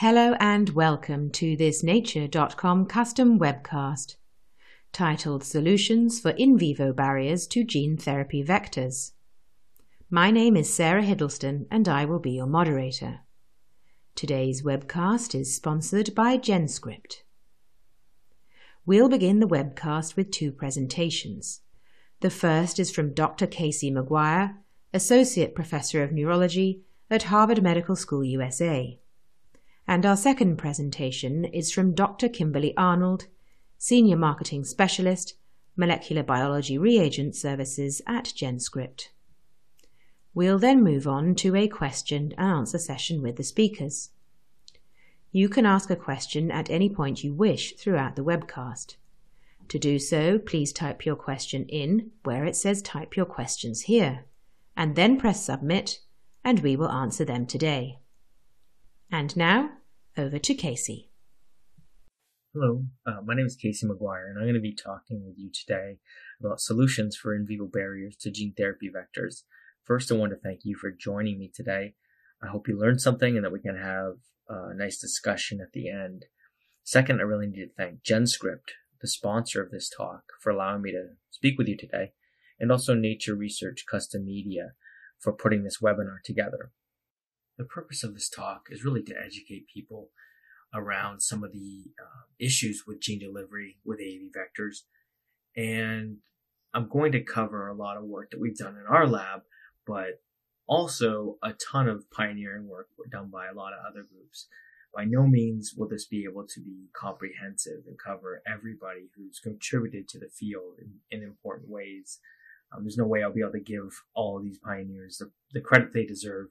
Hello and welcome to this Nature.com custom webcast titled Solutions for In Vivo Barriers to Gene Therapy Vectors. My name is Sarah Hiddleston and I will be your moderator. Today's webcast is sponsored by GenScript. We'll begin the webcast with two presentations. The first is from Dr. Casey McGuire, Associate Professor of Neurology at Harvard Medical School USA and our second presentation is from Dr. Kimberly Arnold, Senior Marketing Specialist, Molecular Biology Reagent Services at GenScript. We'll then move on to a question and answer session with the speakers. You can ask a question at any point you wish throughout the webcast. To do so, please type your question in where it says type your questions here, and then press submit, and we will answer them today. And now, over to Casey. Hello, uh, my name is Casey McGuire, and I'm going to be talking with you today about solutions for in vivo barriers to gene therapy vectors. First, I want to thank you for joining me today. I hope you learned something and that we can have a nice discussion at the end. Second, I really need to thank GenScript, the sponsor of this talk, for allowing me to speak with you today, and also Nature Research Custom Media for putting this webinar together the purpose of this talk is really to educate people around some of the uh, issues with gene delivery with AAV vectors. And I'm going to cover a lot of work that we've done in our lab, but also a ton of pioneering work done by a lot of other groups. By no means will this be able to be comprehensive and cover everybody who's contributed to the field in, in important ways. Um, there's no way I'll be able to give all these pioneers the, the credit they deserve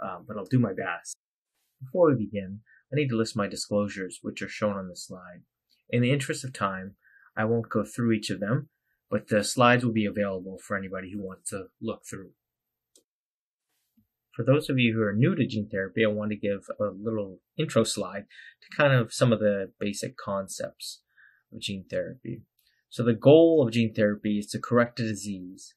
um, but I'll do my best. Before we begin, I need to list my disclosures, which are shown on the slide. In the interest of time, I won't go through each of them, but the slides will be available for anybody who wants to look through. For those of you who are new to gene therapy, I want to give a little intro slide to kind of some of the basic concepts of gene therapy. So the goal of gene therapy is to correct a disease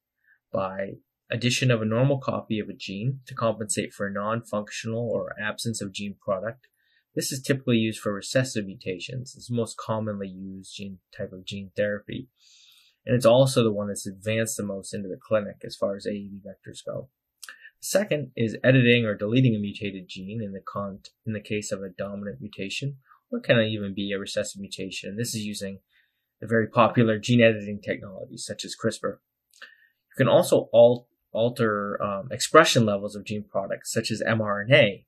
by addition of a normal copy of a gene to compensate for a non-functional or absence of gene product. This is typically used for recessive mutations. It's the most commonly used gene type of gene therapy. And it's also the one that's advanced the most into the clinic as far as AAV vectors go. Second is editing or deleting a mutated gene in the con- in the case of a dominant mutation, or can even be a recessive mutation. This is using the very popular gene editing technologies such as CRISPR. You can also alt- alter um, expression levels of gene products, such as mRNA,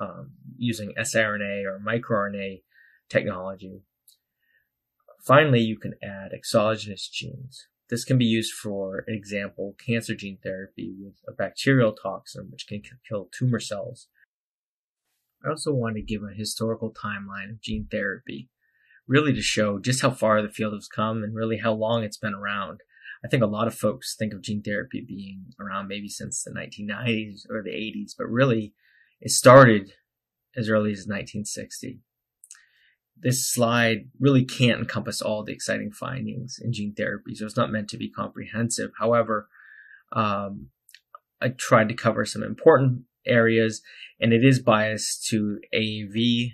um, using siRNA or microRNA technology. Finally, you can add exogenous genes. This can be used for example, cancer gene therapy with a bacterial toxin which can kill tumor cells. I also want to give a historical timeline of gene therapy, really to show just how far the field has come and really how long it's been around. I think a lot of folks think of gene therapy being around maybe since the 1990s or the 80s, but really it started as early as 1960. This slide really can't encompass all the exciting findings in gene therapy, so it's not meant to be comprehensive. However, um, I tried to cover some important areas, and it is biased to AAV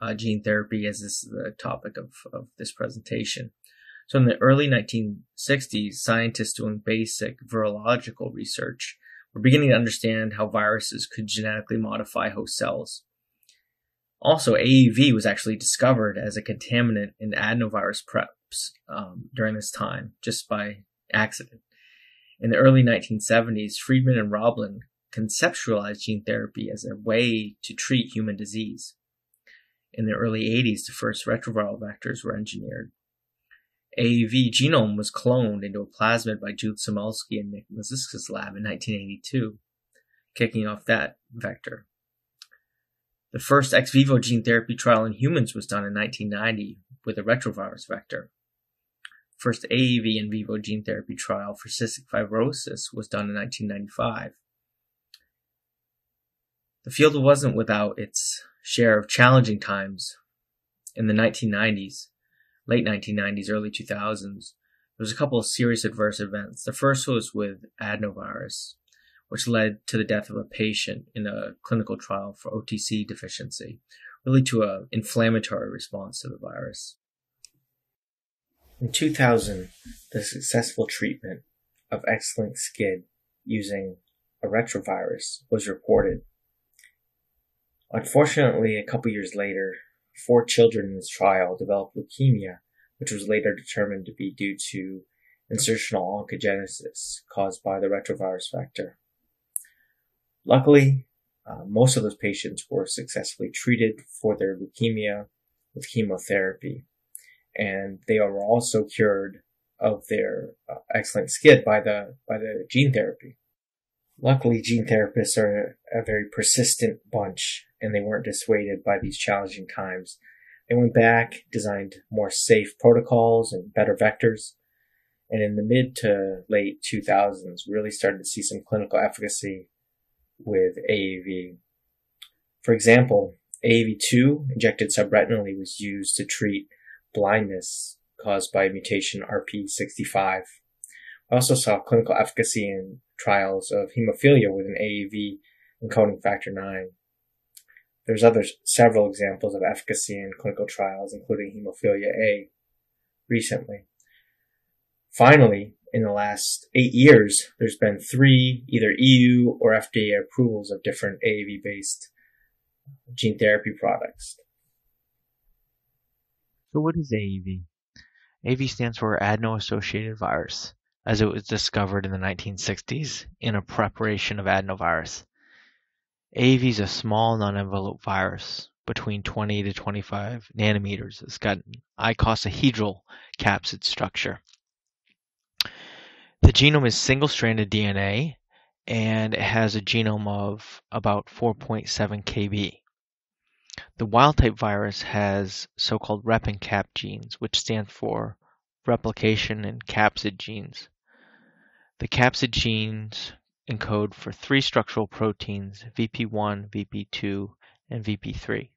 uh, gene therapy as this is the topic of, of this presentation. So in the early 1960s, scientists doing basic virological research were beginning to understand how viruses could genetically modify host cells. Also, AAV was actually discovered as a contaminant in adenovirus preps um, during this time, just by accident. In the early 1970s, Friedman and Roblin conceptualized gene therapy as a way to treat human disease. In the early 80s, the first retroviral vectors were engineered. AAV genome was cloned into a plasmid by Jude Samolsky and Nick Laziska's lab in 1982, kicking off that vector. The first ex vivo gene therapy trial in humans was done in 1990 with a retrovirus vector. First AAV in vivo gene therapy trial for cystic fibrosis was done in 1995. The field wasn't without its share of challenging times. In the 1990s, late 1990s, early 2000s, there was a couple of serious adverse events. The first was with adenovirus, which led to the death of a patient in a clinical trial for OTC deficiency, really to an inflammatory response to the virus. In 2000, the successful treatment of X-linked SCID using a retrovirus was reported. Unfortunately, a couple years later, four children in this trial developed leukemia, which was later determined to be due to insertional oncogenesis caused by the retrovirus factor. Luckily, uh, most of those patients were successfully treated for their leukemia with chemotherapy, and they are also cured of their uh, X-linked SCID by the by the gene therapy. Luckily, gene therapists are a very persistent bunch, and they weren't dissuaded by these challenging times. They went back, designed more safe protocols and better vectors, and in the mid to late 2000s, really started to see some clinical efficacy with AAV. For example, AAV2 injected subretinally was used to treat blindness caused by mutation RP65. I also saw clinical efficacy in trials of hemophilia with an AAV encoding factor 9. There's other several examples of efficacy in clinical trials, including hemophilia A recently. Finally, in the last eight years, there's been three either EU or FDA approvals of different AAV based uh, gene therapy products. So, what is AAV? AAV stands for adeno associated virus as it was discovered in the 1960s in a preparation of adenovirus. AAV is a small non-enveloped virus between 20 to 25 nanometers. It's got an icosahedral capsid structure. The genome is single-stranded DNA and it has a genome of about 4.7 kb. The wild-type virus has so-called rep and cap genes, which stand for replication and capsid genes. The capsid genes encode for three structural proteins, VP1, VP2, and VP3.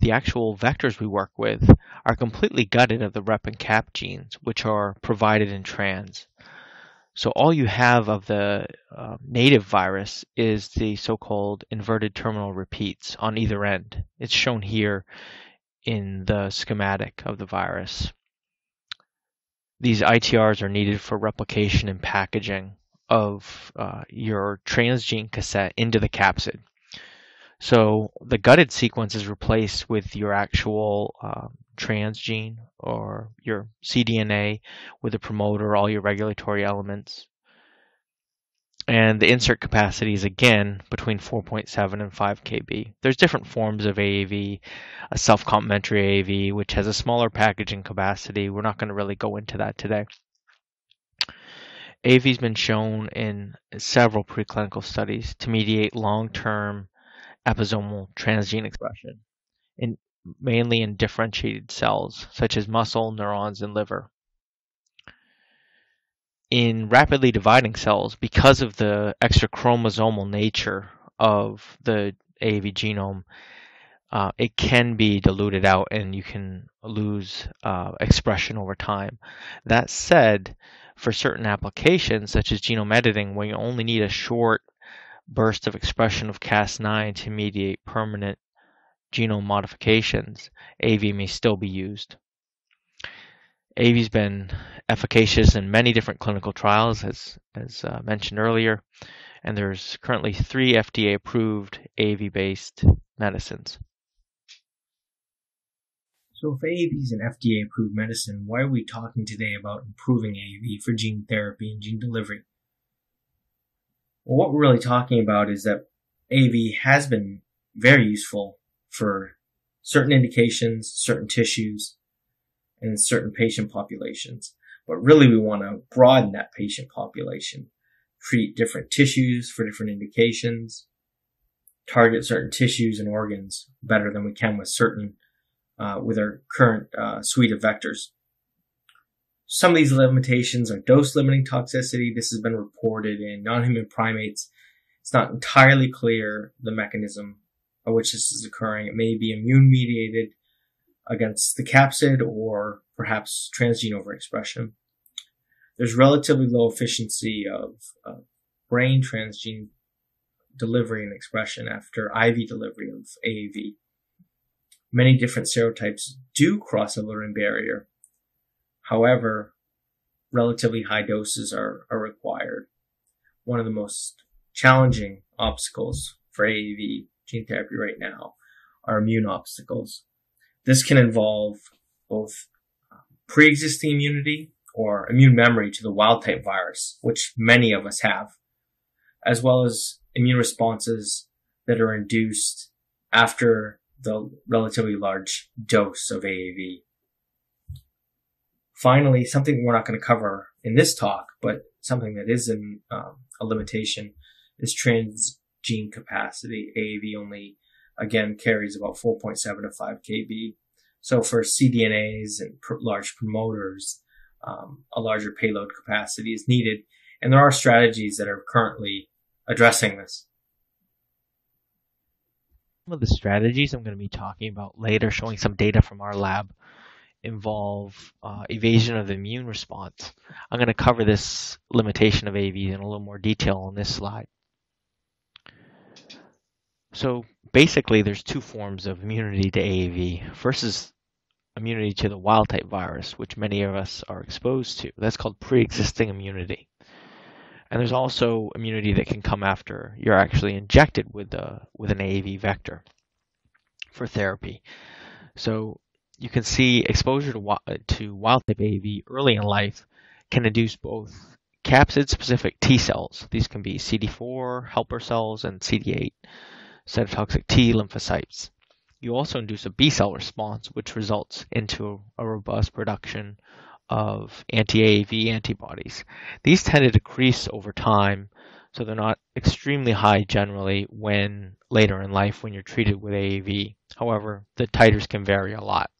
The actual vectors we work with are completely gutted of the rep and cap genes, which are provided in trans. So all you have of the uh, native virus is the so-called inverted terminal repeats on either end. It's shown here in the schematic of the virus. These ITRs are needed for replication and packaging of uh, your transgene cassette into the capsid. So the gutted sequence is replaced with your actual um, transgene or your cDNA with a promoter, all your regulatory elements. And the insert capacity is again between 4.7 and 5 kb. There's different forms of AAV, a self-complementary AAV, which has a smaller packaging capacity. We're not going to really go into that today. AAV has been shown in several preclinical studies to mediate long-term episomal transgene expression, in, mainly in differentiated cells such as muscle, neurons, and liver in rapidly dividing cells, because of the extrachromosomal nature of the AAV genome, uh, it can be diluted out and you can lose uh, expression over time. That said, for certain applications, such as genome editing, where you only need a short burst of expression of Cas9 to mediate permanent genome modifications, AAV may still be used. AAV's been efficacious in many different clinical trials, as, as uh, mentioned earlier, and there's currently three FDA-approved AV based medicines. So if AAV is an FDA-approved medicine, why are we talking today about improving AAV for gene therapy and gene delivery? Well, what we're really talking about is that AAV has been very useful for certain indications, certain tissues, in certain patient populations. But really, we want to broaden that patient population, treat different tissues for different indications, target certain tissues and organs better than we can with certain, uh, with our current uh, suite of vectors. Some of these limitations are dose limiting toxicity. This has been reported in non-human primates. It's not entirely clear the mechanism by which this is occurring. It may be immune mediated against the capsid or perhaps transgene overexpression. There's relatively low efficiency of uh, brain transgene delivery and expression after IV delivery of AAV. Many different serotypes do cross the blood-brain barrier. However, relatively high doses are, are required. One of the most challenging obstacles for AAV gene therapy right now are immune obstacles. This can involve both um, pre-existing immunity or immune memory to the wild type virus, which many of us have, as well as immune responses that are induced after the relatively large dose of AAV. Finally, something we're not going to cover in this talk, but something that is in, um, a limitation is transgene capacity. AAV only, again, carries about 4.7 to 5 kb. So for cDNAs and pr- large promoters, um, a larger payload capacity is needed. And there are strategies that are currently addressing this. Some of the strategies I'm going to be talking about later, showing some data from our lab, involve uh, evasion of the immune response. I'm going to cover this limitation of AAV in a little more detail on this slide. So basically, there's two forms of immunity to AAV. First is immunity to the wild type virus, which many of us are exposed to. That's called pre-existing immunity. And there's also immunity that can come after you're actually injected with the with an AAV vector for therapy. So you can see exposure to to wild type AAV early in life can induce both capsid specific T cells. These can be CD4 helper cells and CD8 cytotoxic T lymphocytes. You also induce a B cell response, which results into a robust production of anti-AAV antibodies. These tend to decrease over time, so they're not extremely high generally when later in life when you're treated with AAV. However, the titers can vary a lot.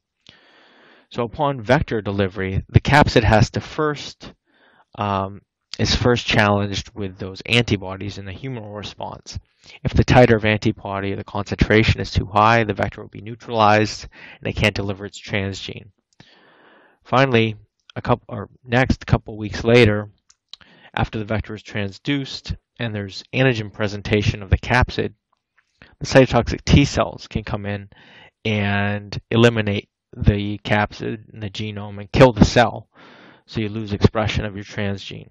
So upon vector delivery, the capsid has to first um, is first challenged with those antibodies in the humoral response. If the titer of antibody, the concentration is too high, the vector will be neutralized and it can't deliver its transgene. Finally, a couple or next couple weeks later, after the vector is transduced and there's antigen presentation of the capsid, the cytotoxic T cells can come in and eliminate the capsid in the genome and kill the cell. So you lose expression of your transgene.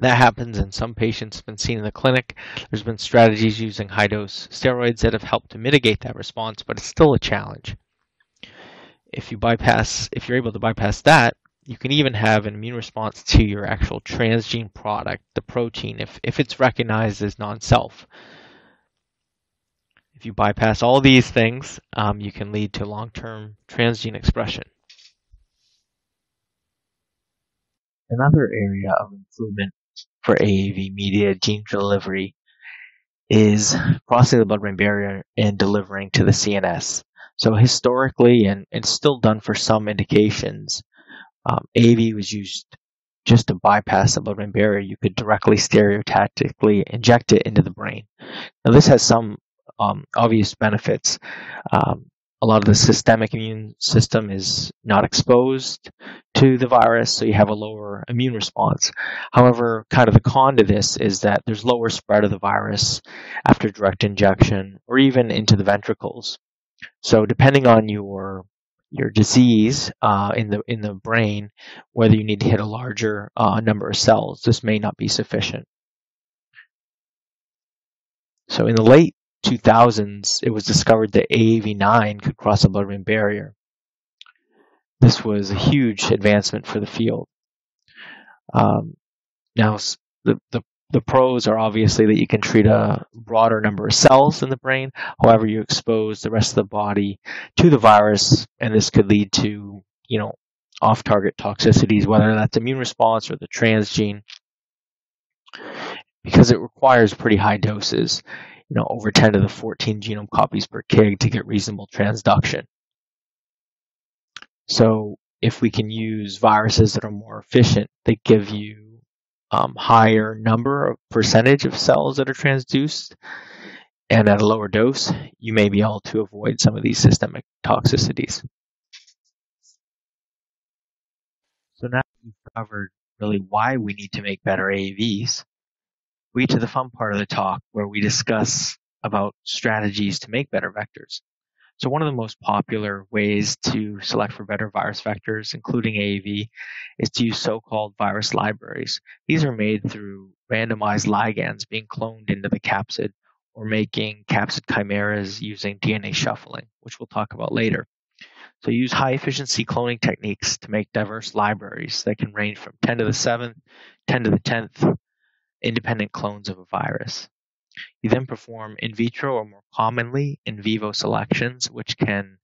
That happens in some patients, been seen in the clinic. There's been strategies using high dose steroids that have helped to mitigate that response, but it's still a challenge. If you bypass, if you're able to bypass that, you can even have an immune response to your actual transgene product, the protein, if, if it's recognized as non-self. If you bypass all these things, um, you can lead to long-term transgene expression. Another area of improvement for AAV-mediated gene delivery is crossing the blood-brain barrier and delivering to the CNS. So historically, and it's still done for some indications, um, AAV was used just to bypass the blood-brain barrier. You could directly stereotactically inject it into the brain. Now, this has some um, obvious benefits. Um, a lot of the systemic immune system is not exposed to the virus, so you have a lower immune response. However, kind of the con to this is that there's lower spread of the virus after direct injection or even into the ventricles. So depending on your your disease uh, in the in the brain, whether you need to hit a larger uh, number of cells, this may not be sufficient. So in the late 2000s, it was discovered that AAV9 could cross the blood-brain barrier. This was a huge advancement for the field. Um, now, the, the, the pros are obviously that you can treat a broader number of cells in the brain. However, you expose the rest of the body to the virus, and this could lead to, you know, off-target toxicities, whether that's immune response or the transgene, because it requires pretty high doses you know, over 10 to the 14 genome copies per kg to get reasonable transduction. So if we can use viruses that are more efficient, they give you um, higher number of percentage of cells that are transduced, and at a lower dose, you may be able to avoid some of these systemic toxicities. So now we've covered really why we need to make better AAVs. We get to the fun part of the talk where we discuss about strategies to make better vectors. So one of the most popular ways to select for better virus vectors, including AAV, is to use so-called virus libraries. These are made through randomized ligands being cloned into the capsid or making capsid chimeras using DNA shuffling, which we'll talk about later. So use high efficiency cloning techniques to make diverse libraries that can range from 10 to the 7th, 10 to the 10th independent clones of a virus. You then perform in vitro or more commonly in vivo selections, which can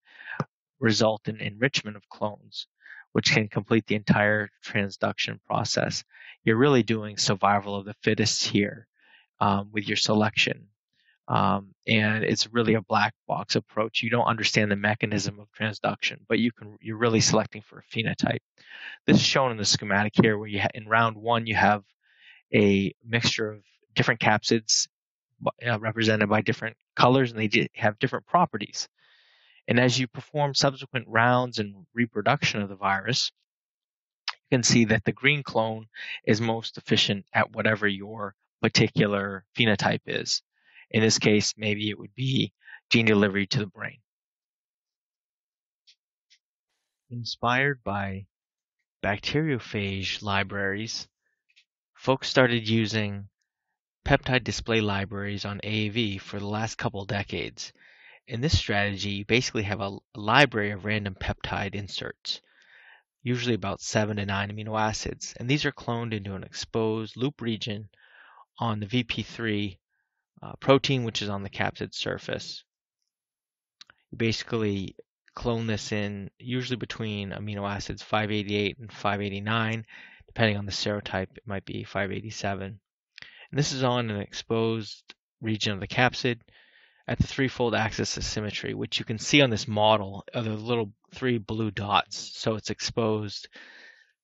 result in enrichment of clones, which can complete the entire transduction process. You're really doing survival of the fittest here um, with your selection. Um, and it's really a black box approach. You don't understand the mechanism of transduction, but you can you're really selecting for a phenotype. This is shown in the schematic here, where you ha- in round one you have a mixture of different capsids uh, represented by different colors and they have different properties. And as you perform subsequent rounds and reproduction of the virus, you can see that the green clone is most efficient at whatever your particular phenotype is. In this case, maybe it would be gene delivery to the brain. Inspired by bacteriophage libraries, folks started using peptide display libraries on AAV for the last couple decades. In this strategy, you basically have a library of random peptide inserts, usually about 7 to 9 amino acids, and these are cloned into an exposed loop region on the VP3 uh, protein, which is on the capsid surface. You basically clone this in usually between amino acids 588 and 589. Depending on the serotype, it might be 587. And this is on an exposed region of the capsid at the threefold axis of symmetry, which you can see on this model are the little three blue dots. So it's exposed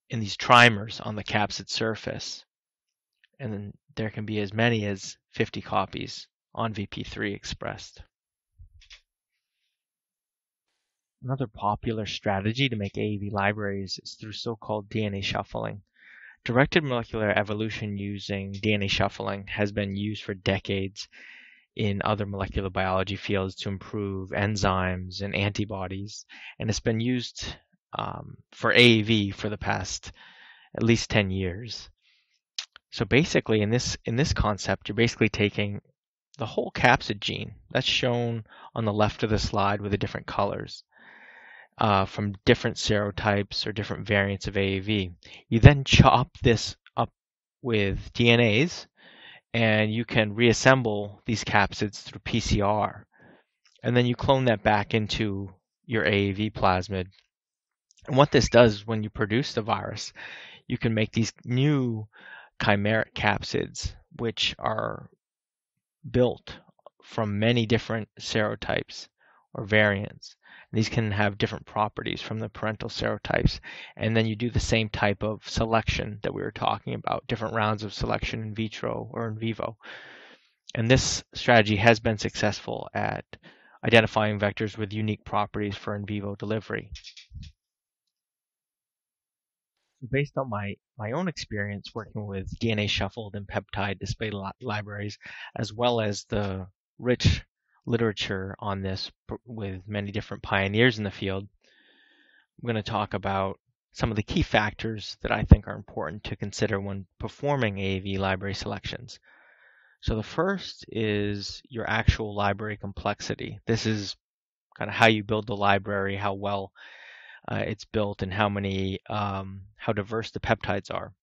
in these trimers on the capsid surface. And then there can be as many as 50 copies on VP3 expressed. Another popular strategy to make AAV libraries is through so-called DNA shuffling. Directed molecular evolution using DNA shuffling has been used for decades in other molecular biology fields to improve enzymes and antibodies, and it's been used um, for AAV for the past at least 10 years. So basically, in this in this concept, you're basically taking the whole capsid gene that's shown on the left of the slide with the different colors uh, from different serotypes or different variants of AAV. You then chop this up with DNAs and you can reassemble these capsids through PCR. And then you clone that back into your AAV plasmid. And what this does when you produce the virus, you can make these new chimeric capsids, which are built from many different serotypes or variants. These can have different properties from the parental serotypes. And then you do the same type of selection that we were talking about, different rounds of selection in vitro or in vivo. And this strategy has been successful at identifying vectors with unique properties for in vivo delivery. Based on my, my own experience working with DNA shuffled and peptide display li libraries, as well as the rich literature on this with many different pioneers in the field. I'm going to talk about some of the key factors that I think are important to consider when performing AAV library selections. So the first is your actual library complexity. This is kind of how you build the library, how well uh, it's built, and how many, um, how diverse the peptides are.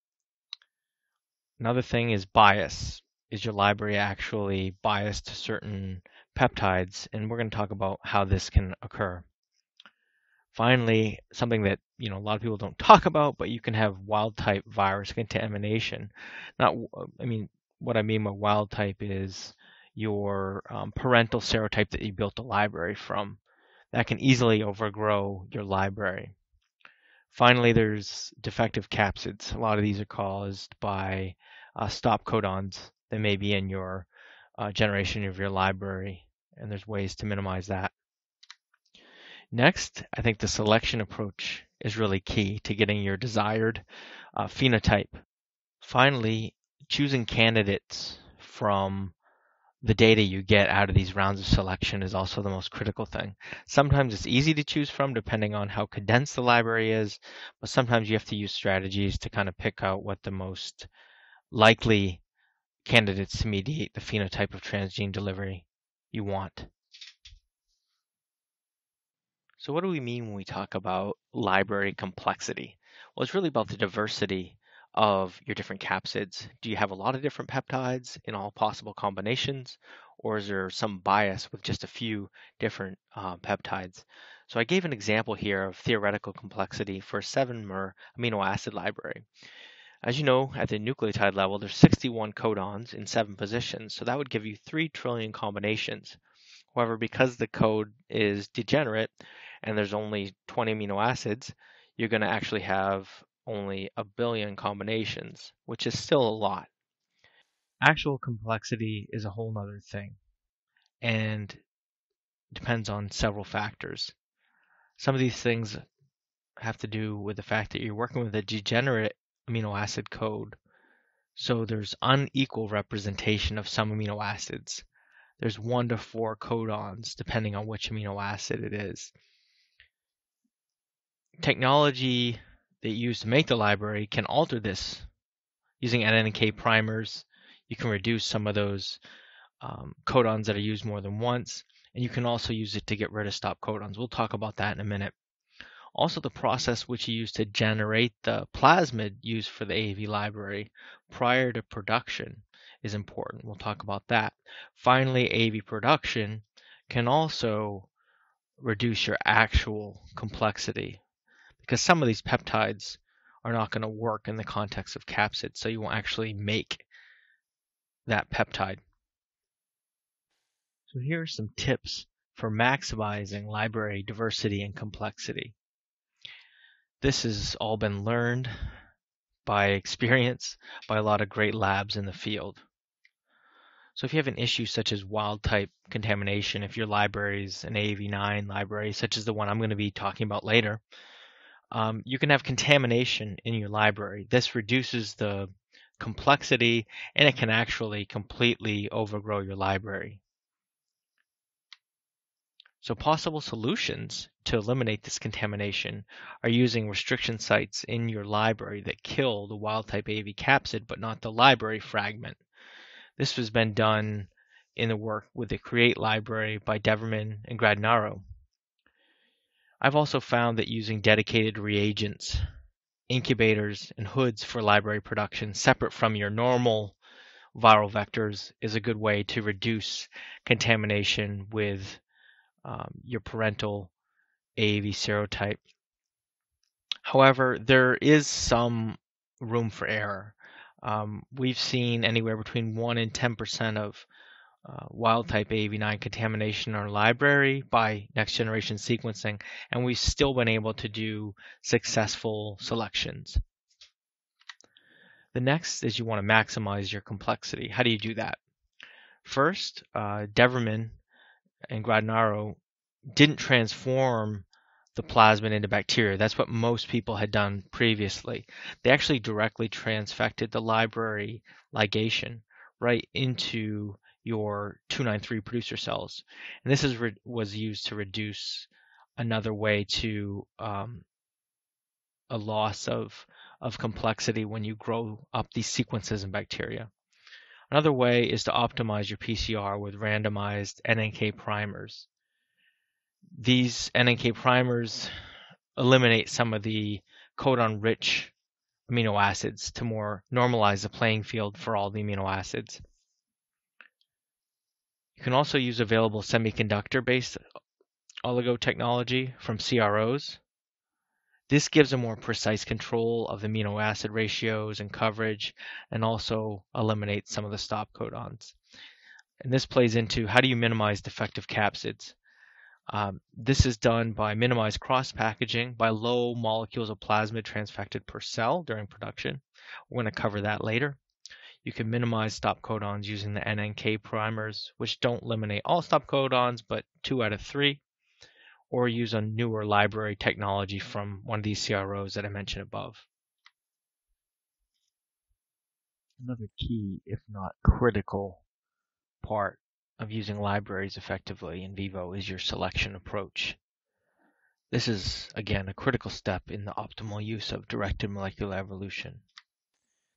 Another thing is bias. Is your library actually biased to certain peptides, and we're going to talk about how this can occur. Finally, something that you know a lot of people don't talk about, but you can have wild type virus contamination. Not, I mean, what I mean by wild type is your um, parental serotype that you built a library from. That can easily overgrow your library. Finally, there's defective capsids. A lot of these are caused by uh, stop codons that may be in your uh, generation of your library and there's ways to minimize that. Next, I think the selection approach is really key to getting your desired uh, phenotype. Finally, choosing candidates from the data you get out of these rounds of selection is also the most critical thing. Sometimes it's easy to choose from depending on how condensed the library is, but sometimes you have to use strategies to kind of pick out what the most likely candidates to mediate the phenotype of transgene delivery you want. So what do we mean when we talk about library complexity? Well, it's really about the diversity of your different capsids. Do you have a lot of different peptides in all possible combinations, or is there some bias with just a few different uh, peptides? So I gave an example here of theoretical complexity for a 7-mer amino acid library. As you know, at the nucleotide level, there's 61 codons in seven positions, so that would give you 3 trillion combinations. However, because the code is degenerate and there's only 20 amino acids, you're going to actually have only a billion combinations, which is still a lot. Actual complexity is a whole other thing and depends on several factors. Some of these things have to do with the fact that you're working with a degenerate amino acid code. So there's unequal representation of some amino acids. There's one to four codons depending on which amino acid it is. Technology that you use to make the library can alter this. Using NNK primers, you can reduce some of those um, codons that are used more than once, and you can also use it to get rid of stop codons. We'll talk about that in a minute. Also, the process which you use to generate the plasmid used for the AAV library prior to production is important. We'll talk about that. Finally, AAV production can also reduce your actual complexity because some of these peptides are not going to work in the context of capsid, so you won't actually make that peptide. So here are some tips for maximizing library diversity and complexity. This has all been learned by experience by a lot of great labs in the field. So if you have an issue such as wild type contamination, if your library is an AAV9 library, such as the one I'm going to be talking about later, um, you can have contamination in your library. This reduces the complexity and it can actually completely overgrow your library. So possible solutions to eliminate this contamination are using restriction sites in your library that kill the wild type AAV capsid but not the library fragment. This has been done in the work with the Create library by Deverman and Gradinaro. I've also found that using dedicated reagents, incubators, and hoods for library production separate from your normal viral vectors is a good way to reduce contamination with um, your parental AAV serotype. However, there is some room for error. Um, we've seen anywhere between 1 and 10% of uh, wild type AAV9 contamination in our library by next generation sequencing, and we've still been able to do successful selections. The next is you want to maximize your complexity. How do you do that? First, uh, Deverman and Gradinaro didn't transform the plasmid into bacteria. That's what most people had done previously. They actually directly transfected the library ligation right into your 293 producer cells. And this is re- was used to reduce another way to um, a loss of, of complexity when you grow up these sequences in bacteria. Another way is to optimize your PCR with randomized NNK primers. These NNK primers eliminate some of the codon rich amino acids to more normalize the playing field for all the amino acids. You can also use available semiconductor-based oligo technology from CROs. This gives a more precise control of the amino acid ratios and coverage and also eliminates some of the stop codons. And this plays into how do you minimize defective capsids? Um, this is done by minimized cross packaging by low molecules of plasmid transfected per cell during production. We're going to cover that later. You can minimize stop codons using the NNK primers, which don't eliminate all stop codons, but two out of three, or use a newer library technology from one of these CROs that I mentioned above. Another key, if not critical, part of using libraries effectively in vivo is your selection approach. This is, again, a critical step in the optimal use of directed molecular evolution.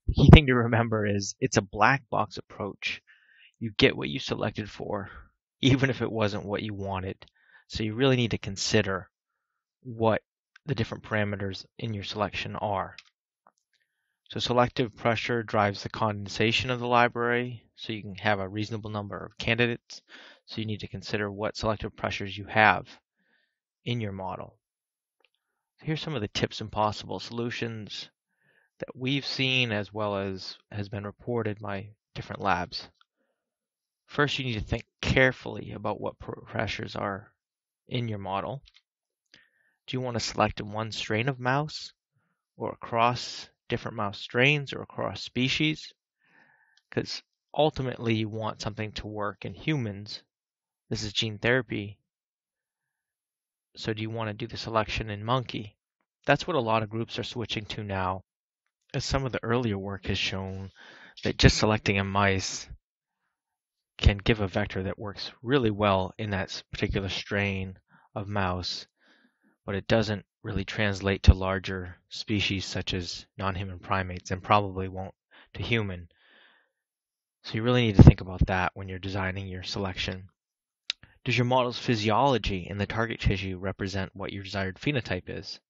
The key thing to remember is it's a black box approach. You get what you selected for, even if it wasn't what you wanted. So you really need to consider what the different parameters in your selection are. So selective pressure drives the condensation of the library, so you can have a reasonable number of candidates. So you need to consider what selective pressures you have in your model. Here's some of the tips and possible solutions that we've seen as well as has been reported by different labs. First, you need to think carefully about what pressures are in your model. Do you want to select one strain of mouse or across different mouse strains or across species? Because ultimately you want something to work in humans. This is gene therapy. So do you want to do the selection in monkey? That's what a lot of groups are switching to now. As some of the earlier work has shown that just selecting in mice can give a vector that works really well in that particular strain of mouse, but it doesn't really translate to larger species such as non-human primates and probably won't to human. So you really need to think about that when you're designing your selection. Does your model's physiology in the target tissue represent what your desired phenotype is?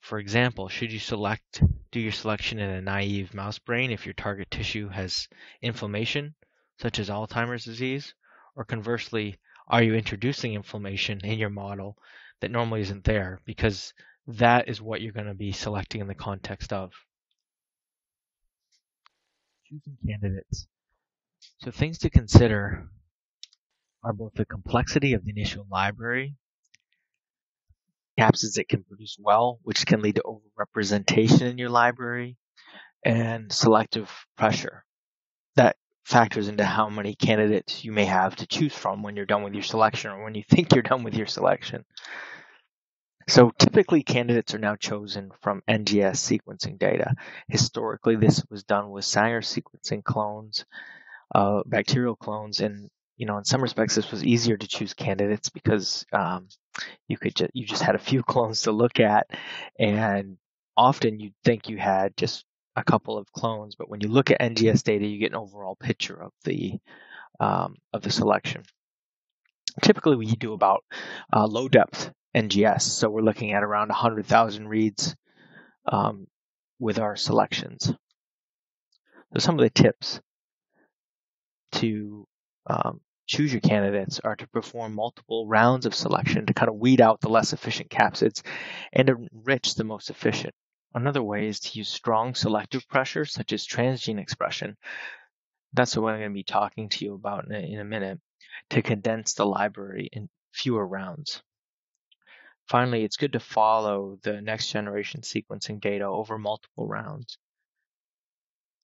For example, should you select do your selection in a naive mouse brain if your target tissue has inflammation, such as Alzheimer's disease? Or conversely, are you introducing inflammation in your model that normally isn't there because that is what you're going to be selecting in the context of. Choosing candidates. So things to consider are both the complexity of the initial library, capsids it can produce well, which can lead to overrepresentation in your library, and selective pressure. That factors into how many candidates you may have to choose from when you're done with your selection or when you think you're done with your selection. So typically candidates are now chosen from NGS sequencing data. Historically, this was done with Sanger sequencing clones, uh, bacterial clones, and you know, in some respects, this was easier to choose candidates because um, you could ju- you just had a few clones to look at, and often you'd think you had just a couple of clones, but when you look at NGS data, you get an overall picture of the um, of the selection. Typically, we do about uh, low depth NGS. So we're looking at around 100,000 reads um, with our selections. So some of the tips to um, choose your candidates are to perform multiple rounds of selection to kind of weed out the less efficient capsids and enrich the most efficient. Another way is to use strong selective pressure, such as transgene expression. That's what I'm going to be talking to you about in a, in a minute, to condense the library in fewer rounds. Finally, it's good to follow the next generation sequencing data over multiple rounds.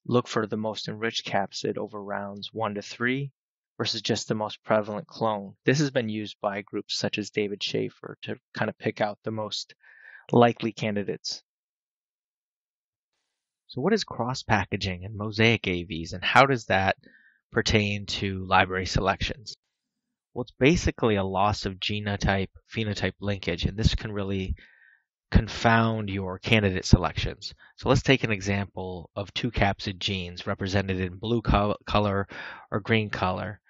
Look for the most enriched capsid over rounds 1 to 3 versus just the most prevalent clone. This has been used by groups such as David Schaefer to kind of pick out the most likely candidates. So what is cross-packaging and mosaic AVs and how does that pertain to library selections? Well, it's basically a loss of genotype phenotype linkage, and this can really confound your candidate selections. So let's take an example of two capsid genes represented in blue color or green color,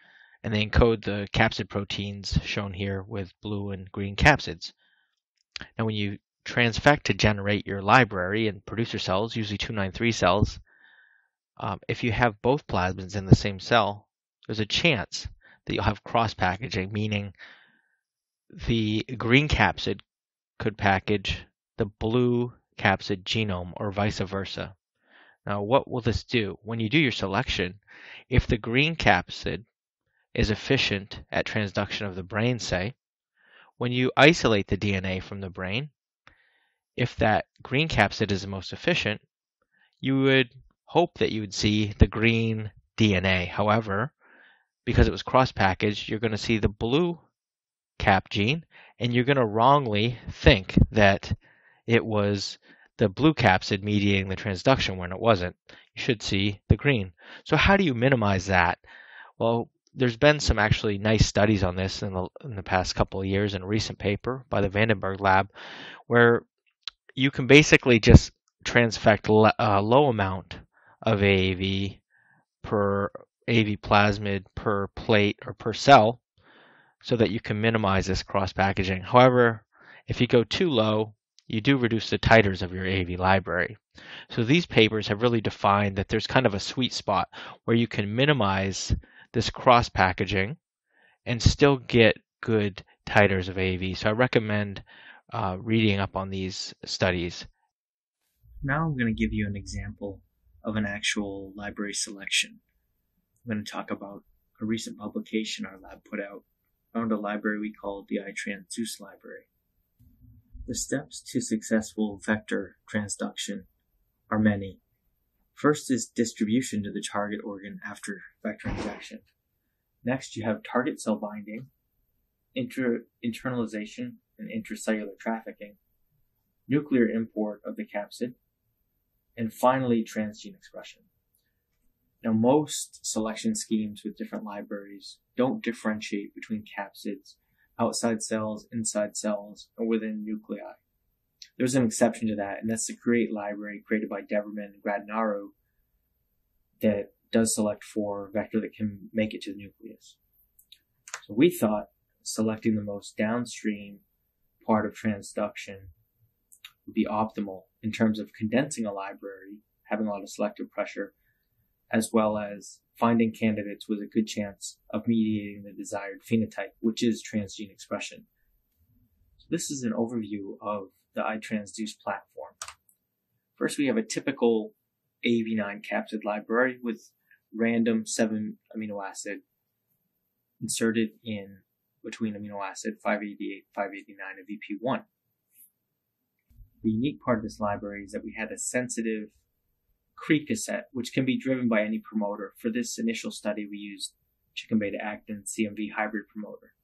and they encode the capsid proteins shown here with blue and green capsids. Now when you transfect to generate your library and producer cells, usually 293 cells, um, if you have both plasmids in the same cell, there's a chance that you'll have cross packaging, meaning the green capsid could package the blue capsid genome or vice versa. Now, what will this do? When you do your selection, if the green capsid is efficient at transduction of the brain, say, when you isolate the DNA from the brain, if that green capsid is the most efficient, you would hope that you would see the green DNA. However, because it was cross-packaged, you're going to see the blue cap gene, and you're going to wrongly think that it was the blue capsid mediating the transduction when it wasn't. You you should see the green. So how do you minimize that? Well, there's been some actually nice studies on this in the, in the past couple of years in a recent paper by the Vandenberg lab where you can basically just transfect a uh, low amount of AAV per AAV plasmid per plate or per cell so that you can minimize this cross packaging. However, if you go too low, you do reduce the titers of your AAV library. So these papers have really defined that there's kind of a sweet spot where you can minimize this cross packaging and still get good titers of AAV. So I recommend uh, reading up on these studies. Now I'm going to give you an example of an actual library selection. I'm going to talk about a recent publication our lab put out around a library we call the iTransduce library. The steps to successful vector transduction are many. First is distribution to the target organ after vector injection. Next, you have target cell binding, inter- internalization and intracellular trafficking, nuclear import of the capsid, and finally transgene expression. Now, most selection schemes with different libraries don't differentiate between capsids outside cells, inside cells, or within nuclei. There's an exception to that, and that's the Create library created by Deverman and Gradinaru that does select for a vector that can make it to the nucleus. So we thought selecting the most downstream part of transduction would be optimal in terms of condensing a library, having a lot of selective pressure, as well as finding candidates with a good chance of mediating the desired phenotype, which is transgene expression. So this is an overview of the iTransduce platform. First, we have a typical AAV9 capsid library with random 7 amino acid inserted in between amino acid 588, 589, and VP1. The unique part of this library is that we had a sensitive Cre cassette, which can be driven by any promoter. For this initial study, we used chicken beta actin CMV hybrid promoter.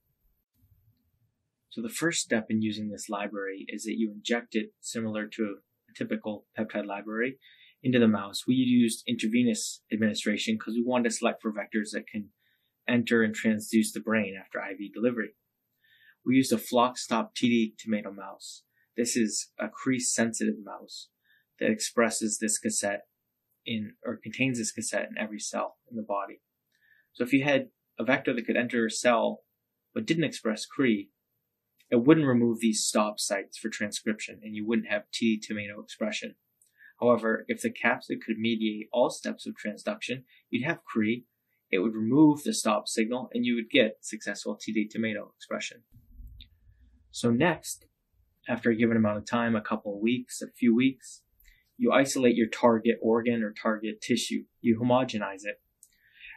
So the first step in using this library is that you inject it similar to a typical peptide library into the mouse. We used intravenous administration because we wanted to select for vectors that can enter and transduce the brain after IV delivery. We used a flock stop TD tomato mouse. This is a crease sensitive mouse that expresses this cassette in or contains this cassette in every cell in the body. So if you had a vector that could enter a cell but didn't express Cre, it wouldn't remove these stop sites for transcription and you wouldn't have T tomato expression. However, if the capsid could mediate all steps of transduction, you'd have Cre, it would remove the stop signal and you would get successful TD tomato expression. So next, after a given amount of time, a couple of weeks, a few weeks, you isolate your target organ or target tissue, you homogenize it,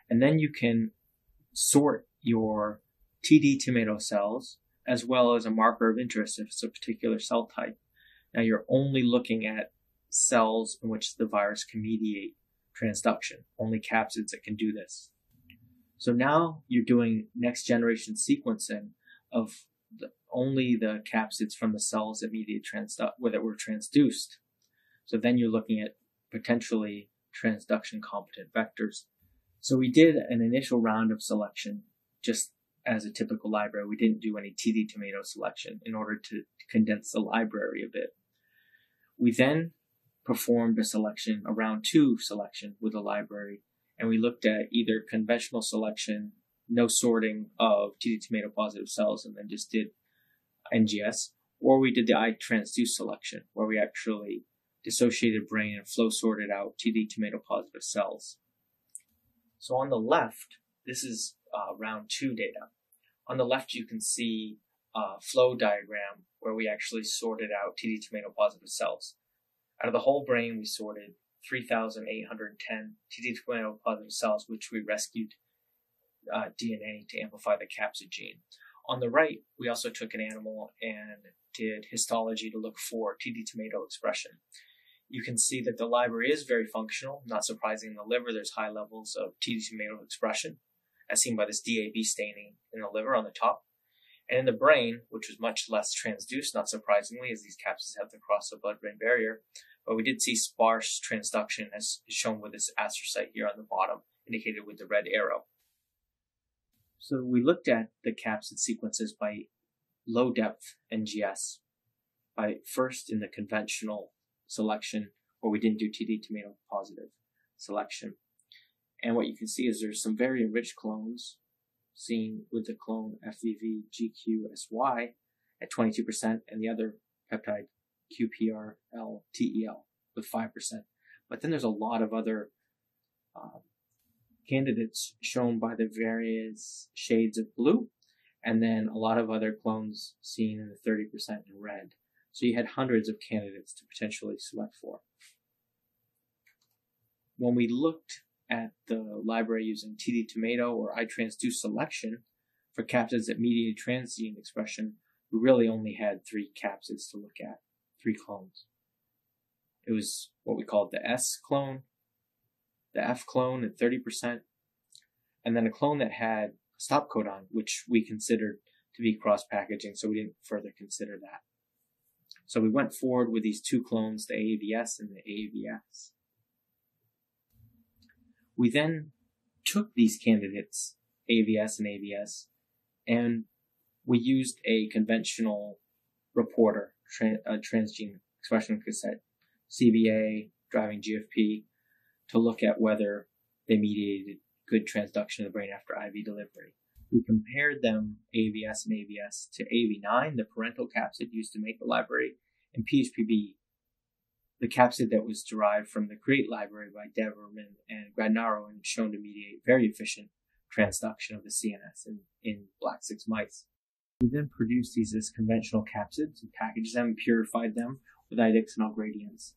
and then you can sort your TD tomato cells as well as a marker of interest if it's a particular cell type. Now you're only looking at cells in which the virus can mediate transduction, only capsids that can do this. So now you're doing next generation sequencing of the, only the capsids from the cells that mediate transduct, uh, that were transduced so then you're looking at potentially transduction competent vectors. So we did an initial round of selection just as a typical library. We didn't do any TD tomato selection in order to condense the library a bit. We then performed a selection, a round two selection with a library, and we looked at either conventional selection, no sorting of TD tomato positive cells, and then just did NGS, or we did the iTransduce selection, where we actually dissociated brain and flow sorted out TD tomato positive cells. So on the left, this is uh, round two data. On the left, you can see a flow diagram where we actually sorted out TD tomato positive cells. Out of the whole brain, we sorted 3,810 TD tomato positive cells, which we rescued uh, DNA to amplify the capsid gene. On the right, we also took an animal and did histology to look for TD tomato expression you can see that the library is very functional. Not surprising in the liver, there's high levels of TD tomato expression, as seen by this DAB staining in the liver on the top. And in the brain, which was much less transduced, not surprisingly, as these capsids have to cross the blood brain barrier, but we did see sparse transduction as shown with this astrocyte here on the bottom, indicated with the red arrow. So we looked at the capsid sequences by low depth NGS, by first in the conventional selection, where we didn't do TD tomato positive selection. And what you can see is there's some very enriched clones seen with the clone FVV GQSY at 22% and the other peptide QPRLTEL with 5%. But then there's a lot of other um, candidates shown by the various shades of blue, and then a lot of other clones seen in the 30% in red. So you had hundreds of candidates to potentially select for. When we looked at the library using TD Tomato or iTransduce selection for capsids that mediated transgene expression, we really only had three capsids to look at, three clones. It was what we called the S clone, the F clone at 30%, and then a clone that had a stop codon, which we considered to be cross packaging, so we didn't further consider that. So we went forward with these two clones, the AAVS and the AAVS. We then took these candidates, AVS and AVS, and we used a conventional reporter, tra- a transgene expression cassette, CBA, driving GFP, to look at whether they mediated good transduction of the brain after IV delivery. We compared them, AVS and AVS, to AV9, the parental capsid used to make the library, and PHPB, the capsid that was derived from the CREATE library by Deverman and Gradnaro and shown to mediate very efficient transduction of the CNS in, in black 6 mice. We then produced these as conventional capsids and packaged them purified them with idexinol gradients.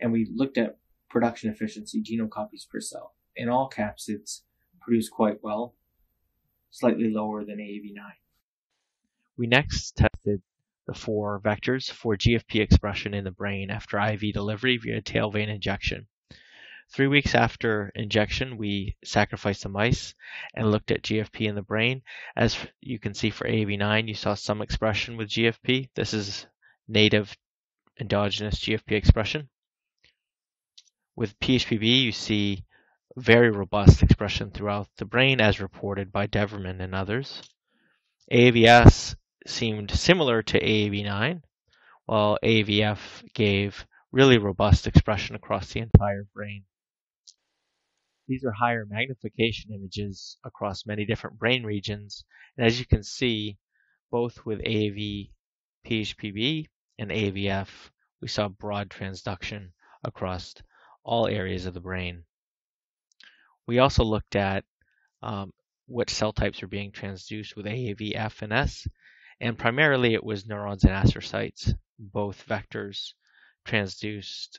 And we looked at production efficiency, genome copies per cell. And all capsids produced quite well, slightly lower than AAV9. We next the four vectors for GFP expression in the brain after IV delivery via tail vein injection. Three weeks after injection, we sacrificed the mice and looked at GFP in the brain. As you can see for AAV9, you saw some expression with GFP. This is native endogenous GFP expression. With PHPB, you see very robust expression throughout the brain as reported by Deverman and others. AAVS seemed similar to AAV9, while AAVF gave really robust expression across the entire brain. These are higher magnification images across many different brain regions, and as you can see, both with AAV PHPB and AAVF, we saw broad transduction across all areas of the brain. We also looked at um, what cell types are being transduced with AAVF and S, and primarily it was neurons and astrocytes. Both vectors transduced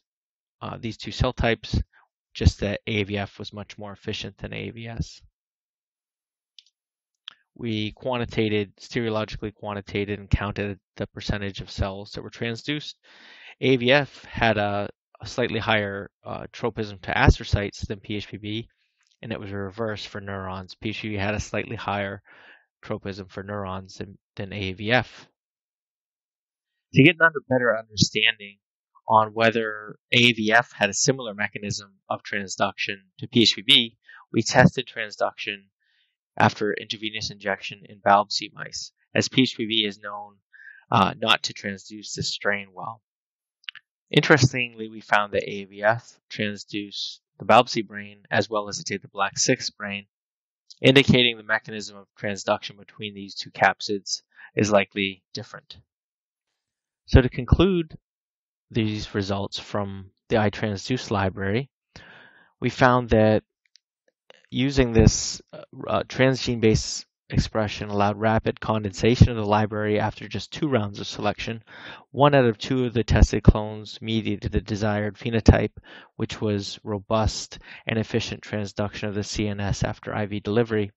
uh, these two cell types, just that AVF was much more efficient than AVS. We quantitated, stereologically quantitated and counted the percentage of cells that were transduced. AVF had a, a slightly higher uh, tropism to astrocytes than PHPB, and it was reversed for neurons. PHPB had a slightly higher tropism for neurons than, than AAVF. To get a better understanding on whether AAVF had a similar mechanism of transduction to PHPB, we tested transduction after intravenous injection in BALB/c mice, as PHPB is known uh, not to transduce this strain well. Interestingly, we found that AAVF transduced the BALB/c brain as well as it did the Black 6 brain, indicating the mechanism of transduction between these two capsids is likely different. So to conclude these results from the iTransduce library, we found that using this uh, transgene-based expression allowed rapid condensation of the library after just two rounds of selection. One out of two of the tested clones mediated the desired phenotype, which was robust and efficient transduction of the CNS after IV delivery.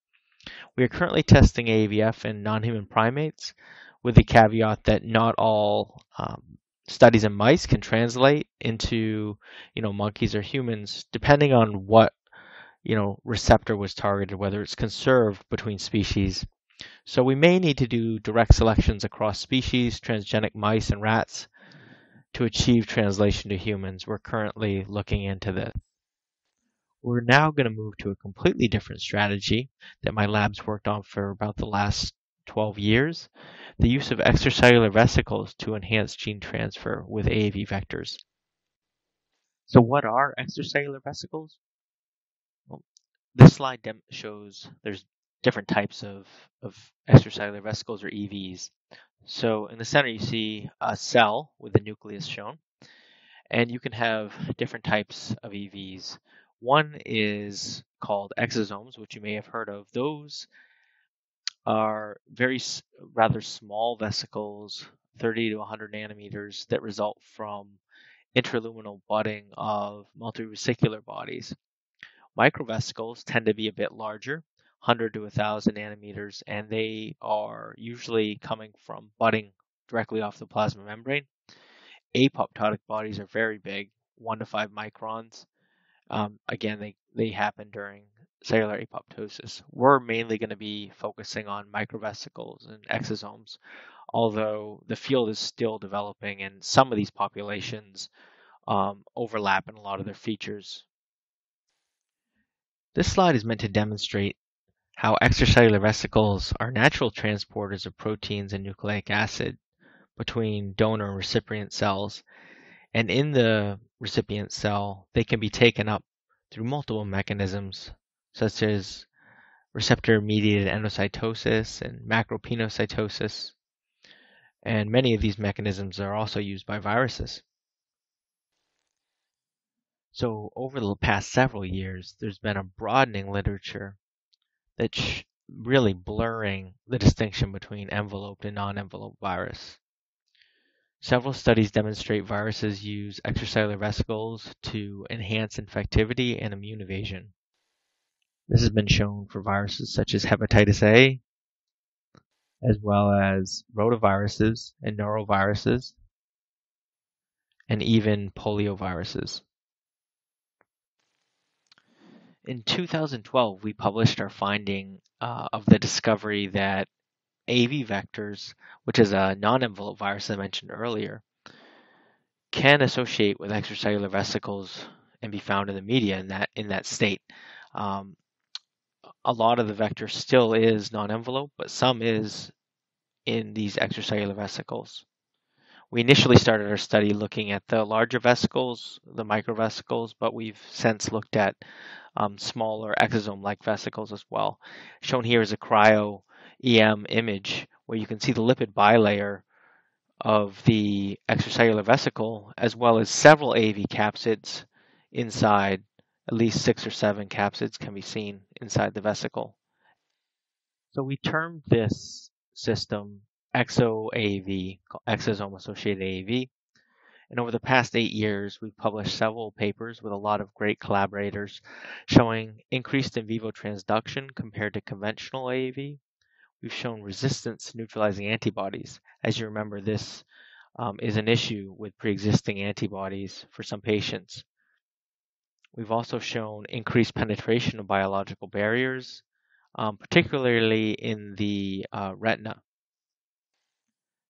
We are currently testing AAVF in non-human primates with the caveat that not all um, studies in mice can translate into, you know, monkeys or humans, depending on what you know, receptor was targeted, whether it's conserved between species. So we may need to do direct selections across species, transgenic mice and rats, to achieve translation to humans. We're currently looking into this. We're now going to move to a completely different strategy that my lab's worked on for about the last 12 years, the use of extracellular vesicles to enhance gene transfer with AAV vectors. So what are extracellular vesicles? This slide shows there's different types of, of extracellular vesicles or EVs. So in the center you see a cell with the nucleus shown, and you can have different types of EVs. One is called exosomes, which you may have heard of. Those are very rather small vesicles, 30 to 100 nanometers, that result from intraluminal budding of multivesicular bodies. Microvesicles tend to be a bit larger, 100 to 1000 nanometers, and they are usually coming from budding directly off the plasma membrane. Apoptotic bodies are very big, 1 to 5 microns. Um, again, they, they happen during cellular apoptosis. We're mainly going to be focusing on microvesicles and exosomes, although the field is still developing and some of these populations um, overlap in a lot of their features. This slide is meant to demonstrate how extracellular vesicles are natural transporters of proteins and nucleic acid between donor and recipient cells. And in the recipient cell, they can be taken up through multiple mechanisms, such as receptor mediated endocytosis and macropinocytosis. And many of these mechanisms are also used by viruses. So, over the past several years, there's been a broadening literature that's really blurring the distinction between enveloped and non-enveloped virus. Several studies demonstrate viruses use extracellular vesicles to enhance infectivity and immune evasion. This has been shown for viruses such as hepatitis A, as well as rotaviruses and noroviruses, and even polioviruses. In 2012, we published our finding uh, of the discovery that AAV vectors, which is a non-envelope virus I mentioned earlier, can associate with extracellular vesicles and be found in the media in that in that state. Um, a lot of the vector still is non-envelope, but some is in these extracellular vesicles. We initially started our study looking at the larger vesicles, the microvesicles, but we've since looked at um, smaller exosome-like vesicles as well. Shown here is a cryo EM image where you can see the lipid bilayer of the extracellular vesicle as well as several AV capsids inside. At least six or seven capsids can be seen inside the vesicle. So we termed this system ExoAAV, exosome associated AAV, and over the past eight years, we've published several papers with a lot of great collaborators showing increased in vivo transduction compared to conventional AAV. We've shown resistance to neutralizing antibodies. As you remember, this um, is an issue with pre-existing antibodies for some patients. We've also shown increased penetration of biological barriers, um, particularly in the uh, retina.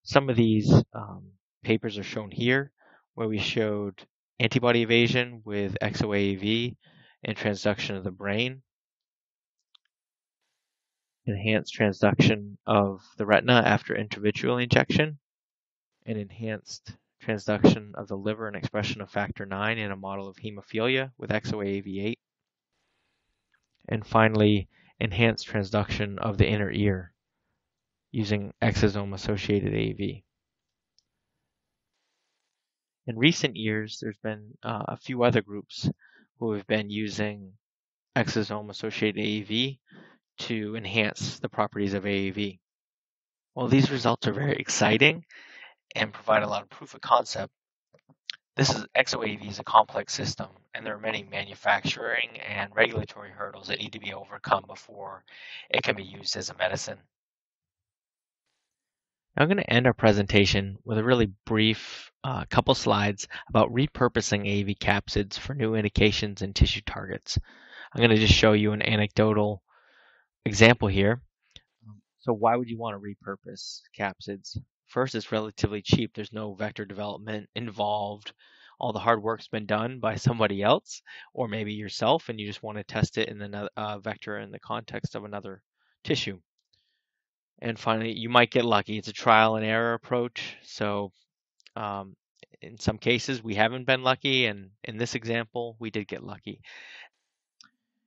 Some of these um, papers are shown here where we showed antibody evasion with ExoAAV and transduction of the brain, enhanced transduction of the retina after intravitreal injection, and enhanced transduction of the liver and expression of factor IX in a model of hemophilia with ExoAAV8, and finally, enhanced transduction of the inner ear using exosome-associated AAV. In recent years, there's been uh, a few other groups who have been using exosome-associated AAV to enhance the properties of AAV. While these results are very exciting and provide a lot of proof of concept, this is ExoAAV is a complex system, and there are many manufacturing and regulatory hurdles that need to be overcome before it can be used as a medicine. I'm going to end our presentation with a really brief uh, couple slides about repurposing AAV capsids for new indications and tissue targets. I'm going to just show you an anecdotal example here. So why would you want to repurpose capsids First, it's relatively cheap. There's no vector development involved. All the hard work's been done by somebody else, or maybe yourself, and you just want to test it in the uh, vector in the context of another tissue. And finally, you might get lucky. It's a trial and error approach. So, um, in some cases, we haven't been lucky, and in this example, we did get lucky.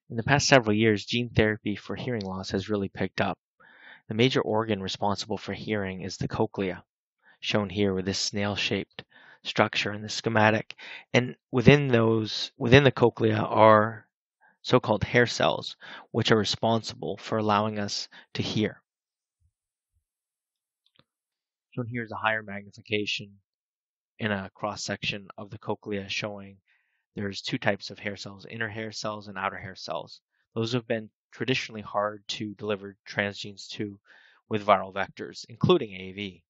In the past several years, gene therapy for hearing loss has really picked up. The major organ responsible for hearing is the cochlea, shown here with this snail-shaped structure in the schematic. And within those, within the cochlea are so-called hair cells, which are responsible for allowing us to hear. Shown here is a higher magnification in a cross section of the cochlea showing there's two types of hair cells, inner hair cells and outer hair cells. Those have been traditionally hard to deliver transgenes to with viral vectors, including AAV.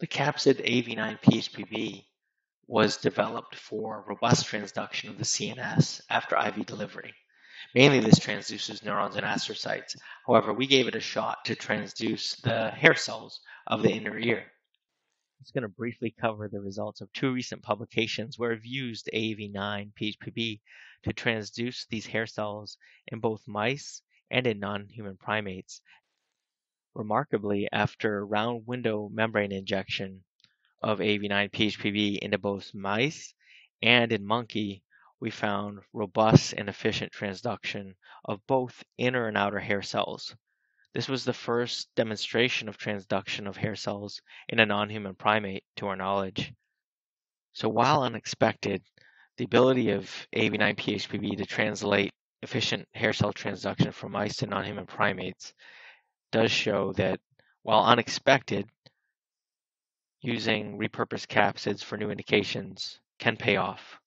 The capsid AAV9-PHPV was developed for robust transduction of the CNS after IV delivery. Mainly this transduces neurons and astrocytes. However, we gave it a shot to transduce the hair cells of the inner ear. It's going to briefly cover the results of two recent publications where we've used AAV9 PHPB to transduce these hair cells in both mice and in non-human primates. Remarkably, after round window membrane injection of AAV9 PHPB into both mice and in monkey, we found robust and efficient transduction of both inner and outer hair cells. This was the first demonstration of transduction of hair cells in a non-human primate to our knowledge. So while unexpected, the ability of AAV9-PHPV to translate efficient hair cell transduction from mice to non-human primates does show that while unexpected, using repurposed capsids for new indications can pay off.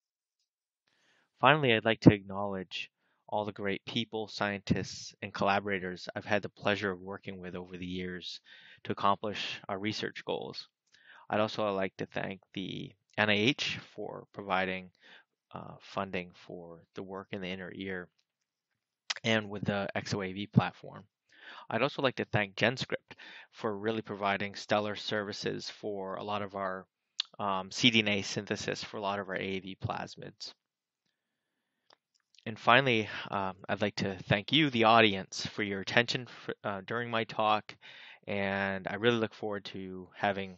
Finally, I'd like to acknowledge all the great people, scientists, and collaborators I've had the pleasure of working with over the years to accomplish our research goals. I'd also like to thank the NIH for providing uh, funding for the work in the inner ear and with the XOAV platform. I'd also like to thank GenScript for really providing stellar services for a lot of our um, cDNA synthesis for a lot of our AAV plasmids. And finally, um, I'd like to thank you, the audience, for your attention for, uh, during my talk. And I really look forward to having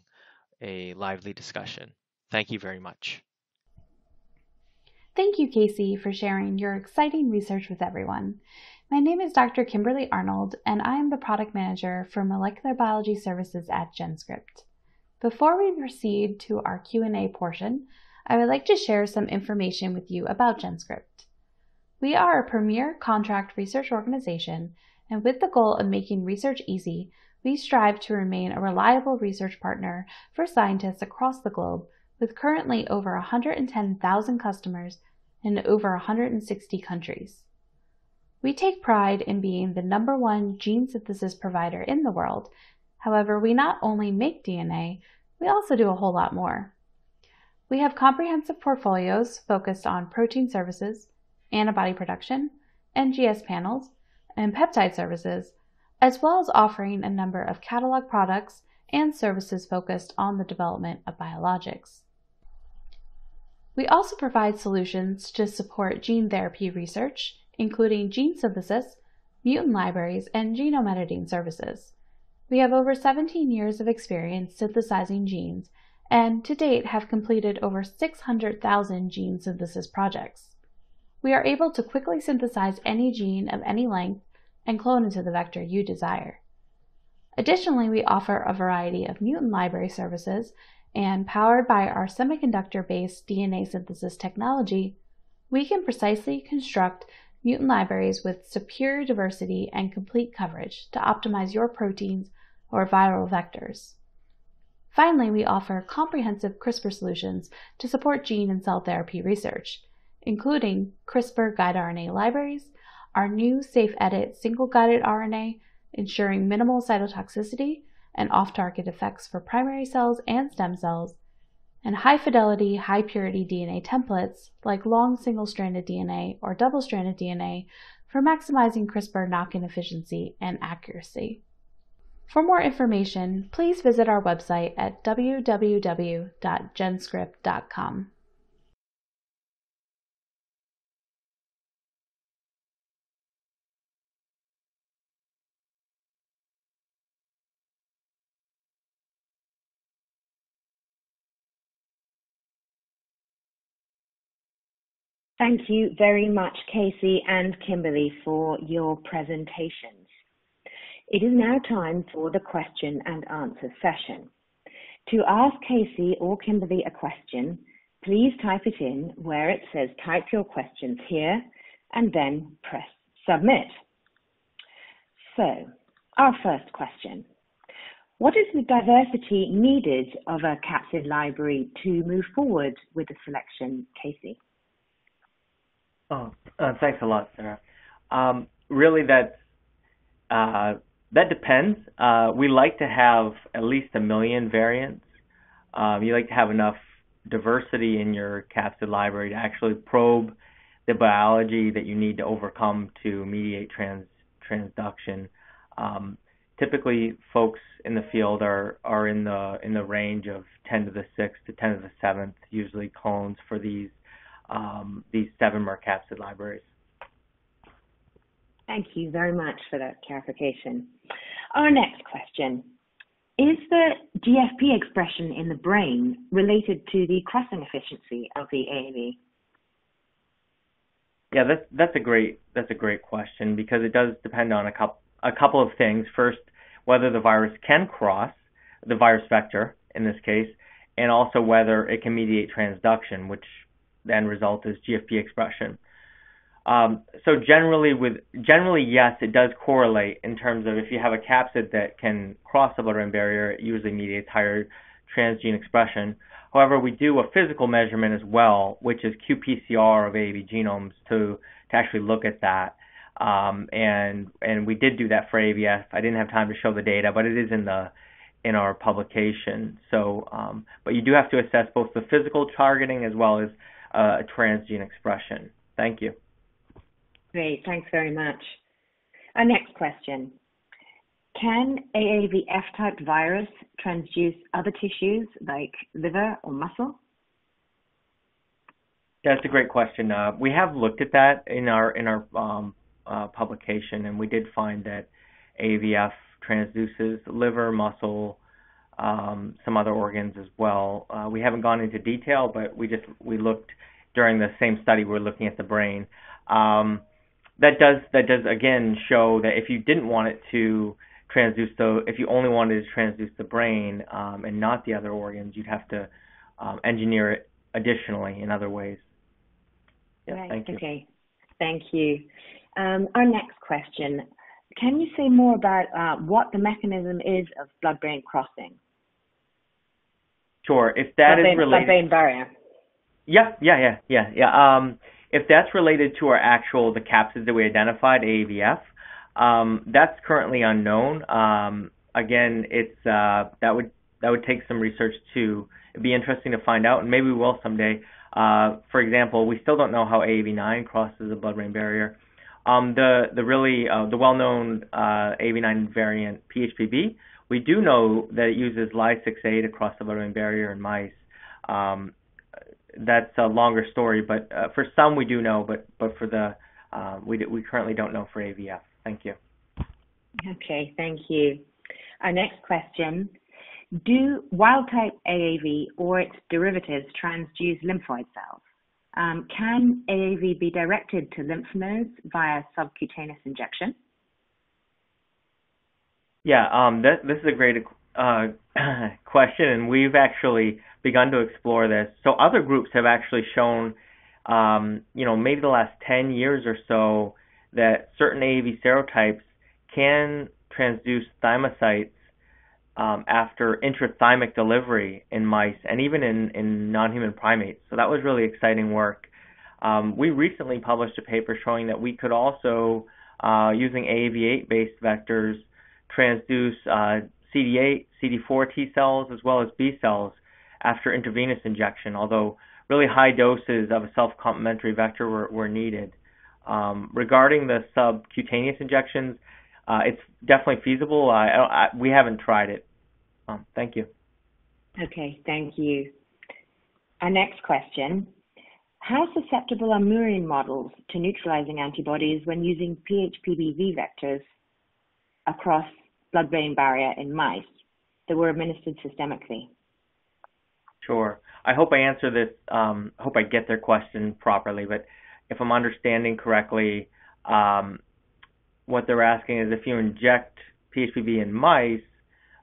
a lively discussion. Thank you very much. Thank you, Casey, for sharing your exciting research with everyone. My name is Dr. Kimberly Arnold, and I am the Product Manager for Molecular Biology Services at GenScript. Before we proceed to our Q&A portion, I would like to share some information with you about GenScript. We are a premier contract research organization, and with the goal of making research easy, we strive to remain a reliable research partner for scientists across the globe with currently over 110,000 customers in over 160 countries. We take pride in being the number one gene synthesis provider in the world. However, we not only make DNA, we also do a whole lot more. We have comprehensive portfolios focused on protein services, antibody production, NGS panels, and peptide services, as well as offering a number of catalog products and services focused on the development of biologics. We also provide solutions to support gene therapy research, including gene synthesis, mutant libraries, and genome editing services. We have over 17 years of experience synthesizing genes and to date have completed over 600,000 gene synthesis projects we are able to quickly synthesize any gene of any length and clone into the vector you desire. Additionally, we offer a variety of mutant library services, and powered by our semiconductor-based DNA synthesis technology, we can precisely construct mutant libraries with superior diversity and complete coverage to optimize your proteins or viral vectors. Finally, we offer comprehensive CRISPR solutions to support gene and cell therapy research, including CRISPR guide RNA libraries, our new Safe Edit single guided RNA, ensuring minimal cytotoxicity and off target effects for primary cells and stem cells, and high fidelity, high purity DNA templates like long single stranded DNA or double stranded DNA for maximizing CRISPR knock in efficiency and accuracy. For more information, please visit our website at www.genscript.com. Thank you very much, Casey and Kimberly, for your presentations. It is now time for the question and answer session. To ask Casey or Kimberly a question, please type it in where it says type your questions here and then press submit. So, our first question. What is the diversity needed of a capsid library to move forward with the selection, Casey? Oh, uh, thanks a lot, Sarah. Um, really, that uh, that depends. Uh, we like to have at least a million variants. Um, you like to have enough diversity in your capsid library to actually probe the biology that you need to overcome to mediate trans transduction. Um, typically, folks in the field are are in the in the range of 10 to the sixth to 10 to the seventh, usually clones for these um, these seven mer capsid libraries. Thank you very much for that clarification. Our next question. Is the GFP expression in the brain related to the crossing efficiency of the AAV? Yeah, that's that's a great that's a great question because it does depend on a couple a couple of things. First, whether the virus can cross the virus vector in this case, and also whether it can mediate transduction, which then result is GFP expression. Um, so generally, with generally yes, it does correlate in terms of if you have a capsid that can cross the blood-brain barrier, it usually mediates higher transgene expression. However, we do a physical measurement as well, which is qPCR of AAV genomes to to actually look at that. Um, and and we did do that for AVF. I didn't have time to show the data, but it is in the in our publication. So, um, but you do have to assess both the physical targeting as well as uh, transgene expression. Thank you. Great, thanks very much. Our next question. Can AAV F-type virus transduce other tissues like liver or muscle? That's a great question. Uh, we have looked at that in our in our um, uh, publication, and we did find that AAVF transduces liver, muscle, um, some other organs as well. Uh, we haven't gone into detail, but we just we looked during the same study. We are looking at the brain. Um, that does that does again show that if you didn't want it to transduce the if you only wanted to transduce the brain um, and not the other organs, you'd have to um, engineer it additionally in other ways. Yeah, right. Thank you. Okay. Thank you. Um, our next question. Can you say more about uh, what the mechanism is of blood-brain crossing? Sure. If that blood-brain, is related, blood-brain barrier. Yeah, yeah, yeah, yeah, yeah. Um, if that's related to our actual the capsids that we identified, AAVF, um, that's currently unknown. Um, again, it's uh, that would that would take some research to. It'd be interesting to find out, and maybe we will someday. Uh, for example, we still don't know how AAV9 crosses the blood-brain barrier. Um, the the really uh, the well-known uh, AAV9 variant PHPB, we do know that it uses Ly6A to cross the blood-brain barrier in mice. Um, that's a longer story, but uh, for some we do know, but but for the uh, we we currently don't know for AVF. Thank you. Okay, thank you. Our next question: Do wild-type AAV or its derivatives transduce lymphoid cells? Um, can AAV be directed to lymph nodes via subcutaneous injection? Yeah, um, this is a great uh, question, and we've actually begun to explore this. So other groups have actually shown, um, you know, maybe the last 10 years or so, that certain AAV serotypes can transduce thymocytes um, after intrathymic delivery in mice and even in, in non-human primates. So that was really exciting work. Um, we recently published a paper showing that we could also, uh, using AAV8 based vectors, transduce uh, CD8, CD4 T cells as well as B cells after intravenous injection, although really high doses of a self-complementary vector were, were needed. Um, regarding the subcutaneous injections, uh, it's definitely feasible. I, I, we haven't tried it. Um, thank you. Okay, thank you. Our next question. How susceptible are murine models to neutralizing antibodies when using PHPBV vectors across blood-brain barrier in mice that were administered systemically? Sure. I hope I answer this. Um, I hope I get their question properly. But if I'm understanding correctly, um, what they're asking is if you inject PHPV in mice,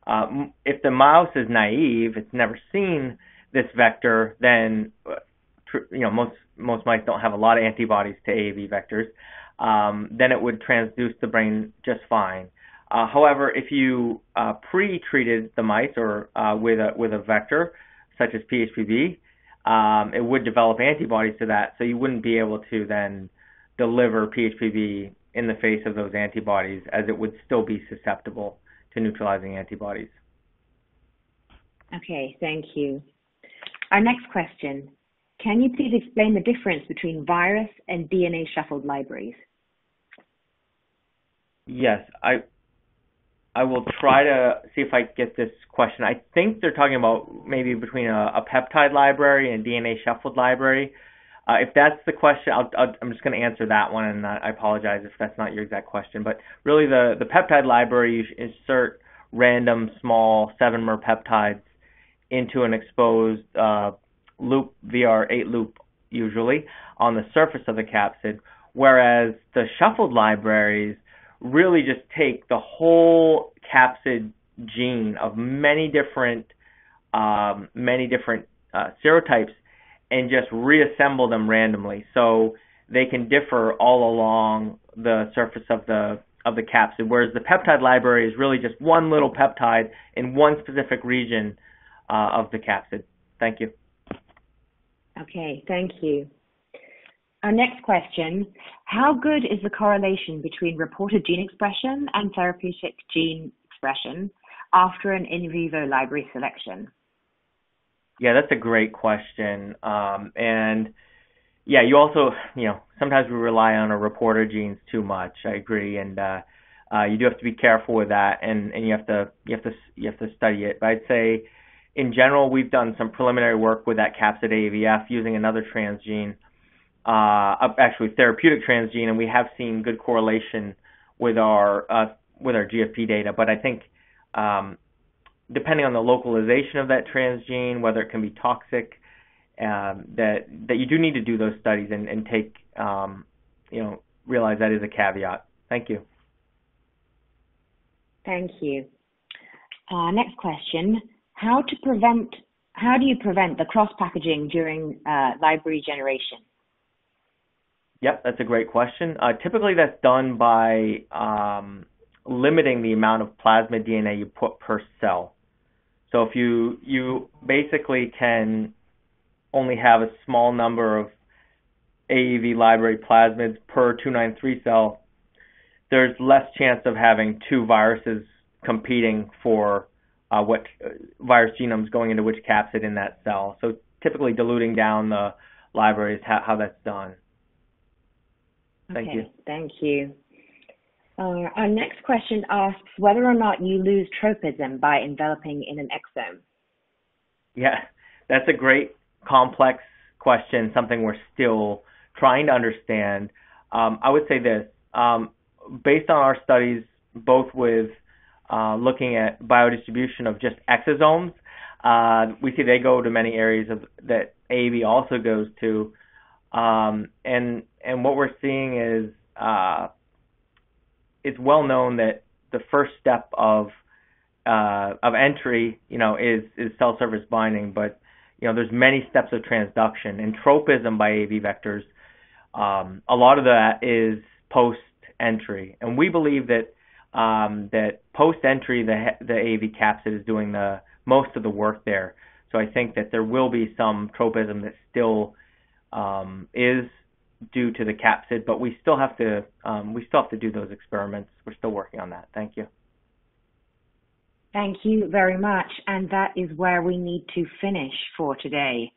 uh, if the mouse is naive, it's never seen this vector, then uh, you know most most mice don't have a lot of antibodies to AAV vectors. Um, then it would transduce the brain just fine. Uh, however, if you uh, pre-treated the mice or uh, with a with a vector such as PHPV, um, it would develop antibodies to that, so you wouldn't be able to then deliver PHPV in the face of those antibodies, as it would still be susceptible to neutralizing antibodies. Okay, thank you. Our next question. Can you please explain the difference between virus and DNA shuffled libraries? Yes, I I will try to see if I get this question. I think they're talking about maybe between a, a peptide library and DNA shuffled library. Uh, if that's the question, i am just going to answer that one, and I apologize if that's not your exact question. But really, the, the peptide library, you insert random small 7-mer peptides into an exposed uh, loop, VR8 loop usually, on the surface of the capsid, whereas the shuffled libraries really just take the whole capsid gene of many different um, many different uh, serotypes and just reassemble them randomly. So they can differ all along the surface of the of the capsid, whereas the peptide library is really just one little peptide in one specific region uh, of the capsid. Thank you. Okay, thank you. Our next question, how good is the correlation between reported gene expression and therapeutic gene expression after an in vivo library selection? Yeah, that's a great question. Um, and yeah, you also, you know, sometimes we rely on our reporter genes too much. I agree, and uh, uh, you do have to be careful with that, and, and you have to you have to you have to study it. But I'd say, in general, we've done some preliminary work with that capsid AAVF using another transgene, uh, actually therapeutic transgene, and we have seen good correlation with our uh, with our GFP data. But I think um, depending on the localization of that transgene, whether it can be toxic, um, that that you do need to do those studies and, and take um, you know realize that is a caveat. Thank you. Thank you. Uh, next question: How to prevent? How do you prevent the cross packaging during uh, library generation? Yep, that's a great question. Uh, typically, that's done by um, limiting the amount of plasmid DNA you put per cell. So if you you basically can only have a small number of AAV library plasmids per 293 cell, there's less chance of having two viruses competing for uh, what uh, virus genomes going into which capsid in that cell. So typically diluting down the library is how, how that's done. Thank okay, you. Thank you. Uh, our next question asks whether or not you lose tropism by enveloping in an exome. Yeah, that's a great complex question, something we're still trying to understand. Um, I would say this um, based on our studies, both with uh, looking at biodistribution of just exosomes, uh, we see they go to many areas of that AAV also goes to, um, and and what we're seeing is uh, it's well known that the first step of uh, of entry, you know, is is cell surface binding, but you know, there's many steps of transduction and tropism by AAV vectors. Um, a lot of that is post entry, and we believe that um, that post entry, the the AAV capsid is doing the most of the work there. So I think that there will be some tropism that still um, is due to the capsid, but we still have to um, we still have to do those experiments. We're still working on that. Thank you. Thank you very much, and that is where we need to finish for today.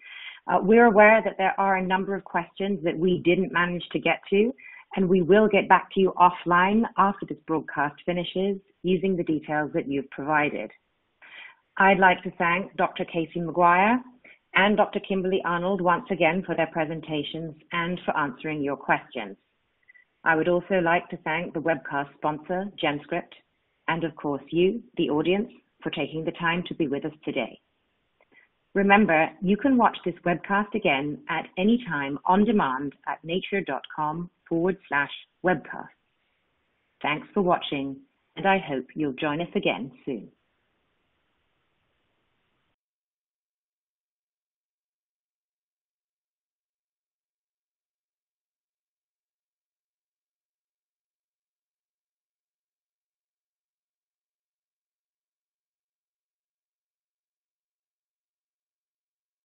Uh, we're aware that there are a number of questions that we didn't manage to get to, and we will get back to you offline after this broadcast finishes using the details that you've provided. I'd like to thank Dr. Casey McGuire and Dr. Kimberly Arnold once again for their presentations and for answering your questions. I would also like to thank the webcast sponsor, GenScript, and of course you, the audience, for taking the time to be with us today. Remember, you can watch this webcast again at any time on demand at nature.com forward slash webcast. Thanks for watching, and I hope you'll join us again soon.